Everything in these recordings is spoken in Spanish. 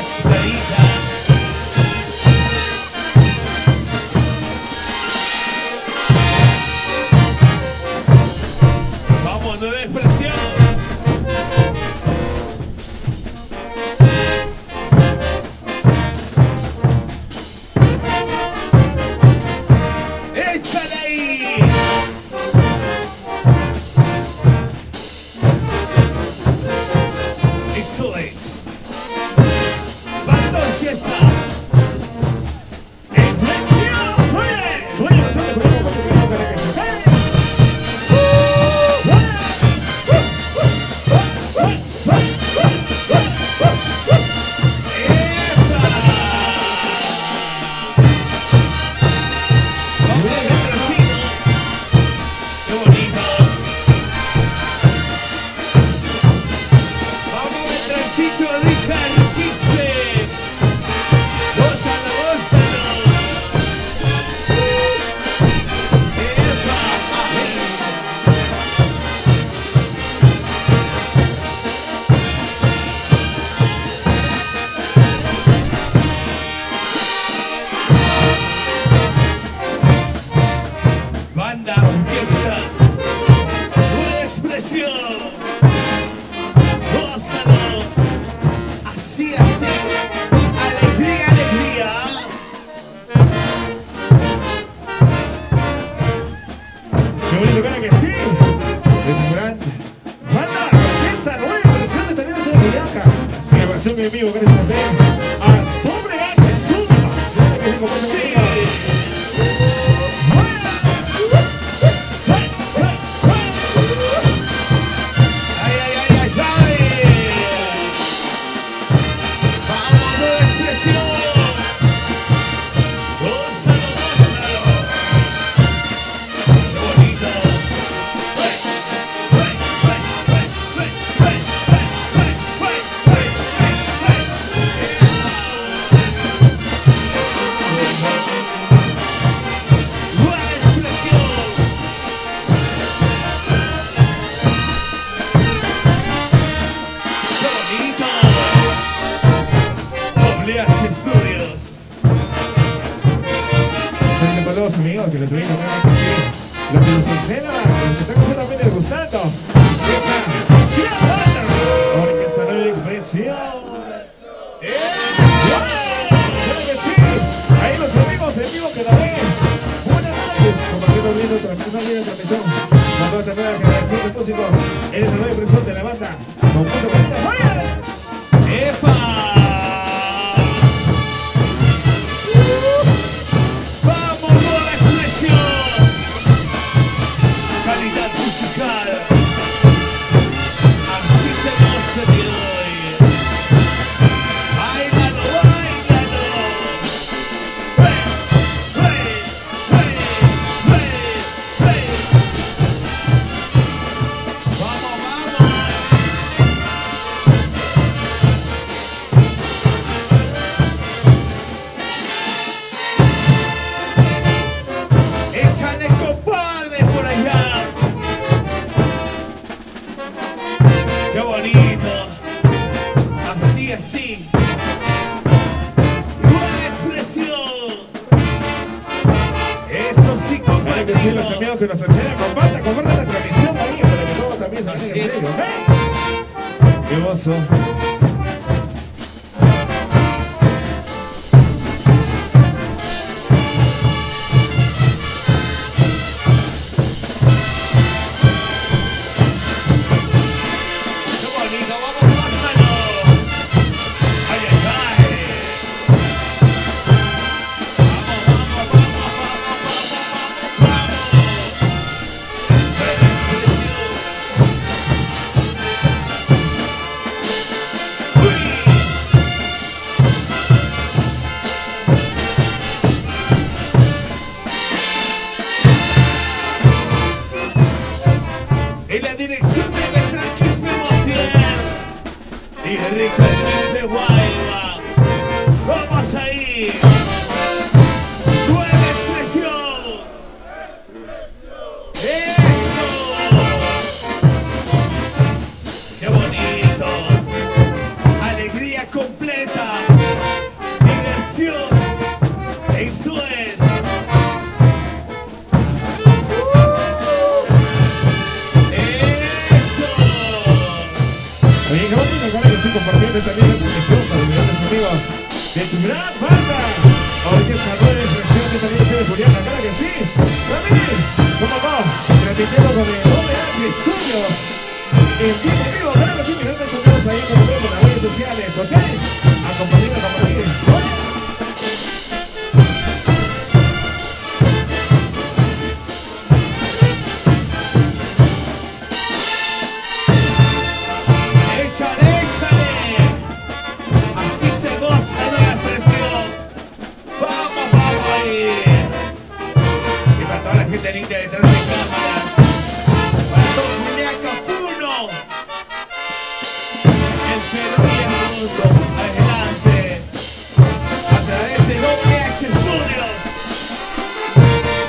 good, buddy. Amigos que lo tuvieron, que. Los de los sinceros, los que están completamente gustando. Porque nueva expresión. ¡Claro que sí! Ahí los amigos en vivo que la ven. Buenas. Compartiendo transmisión. Con toda esta nueva generación de músicos. Eres expresión de la banda. So. He returns the wine. Compartiendo esta linda transmisión para los grandes amigos de tu gran banda. Orquesta Nueva Expresión esta linda de Juliana, claro que sí. También, como no, transmitiendo con el OVH Studios. En en vivo, claro que sí, mis grandes amigos ahí como vemos en las redes sociales, ¿ok? A compartir, a compartir. Linda detrás de cámaras. Para todo Julián Capuno. El mundo. Adelante. A través de WH Studios.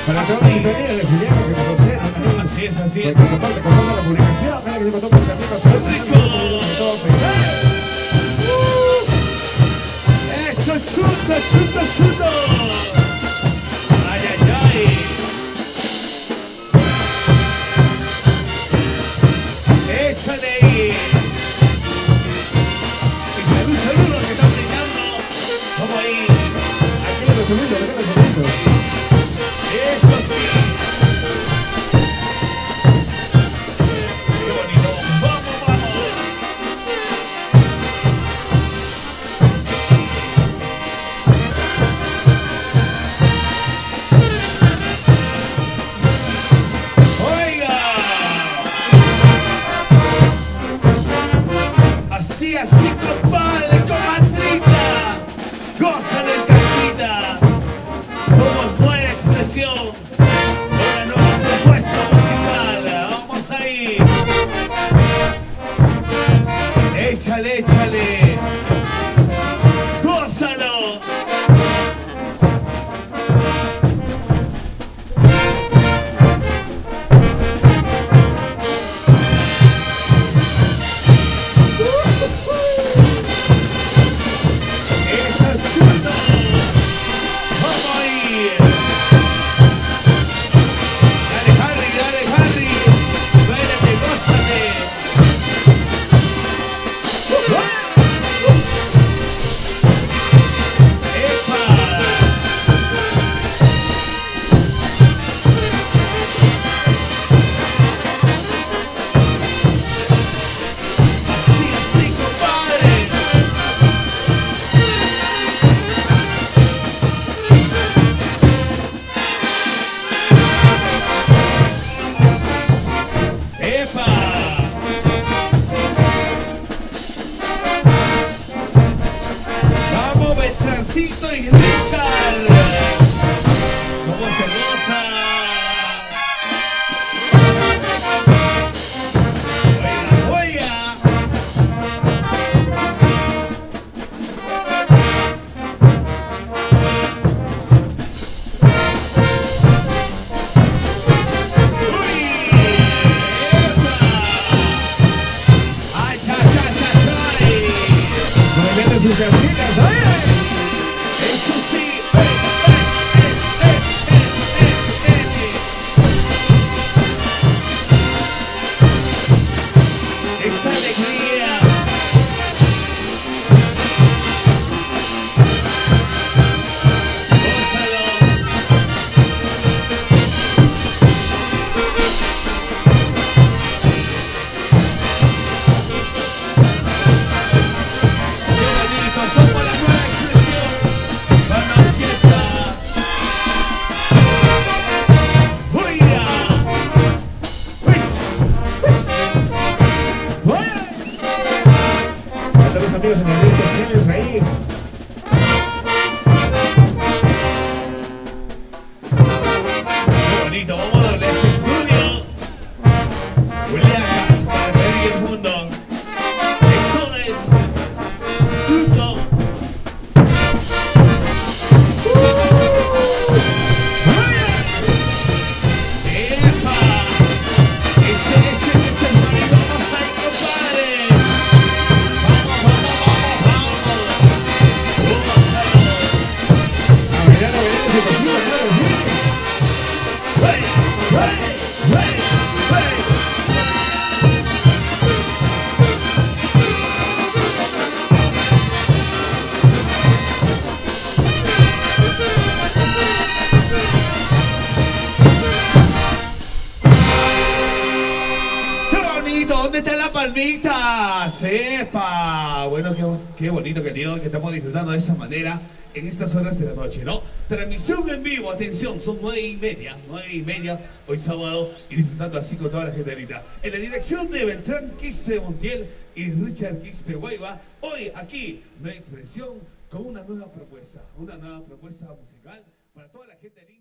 para todos los de Juliana que nos observan. ahí. Así es, así es. comparte, comparte la publicación, claro que mis amigos. Rico. Eso, chuta, chuta, chuta. Ay, ay, ay. today. Órale. A ¡Hey! ¡Sepa! Bueno, qué, qué bonito que, que estamos disfrutando de esa manera en estas horas de la noche, ¿no? Transmisión en vivo, atención, son nueve y media, nueve y media, hoy sábado, y disfrutando así con toda la gente linda. En la dirección de Beltrán Quispe Montiel y Richard Quispe Guayba, hoy aquí, nueva expresión con una nueva propuesta, una nueva propuesta musical para toda la gente linda.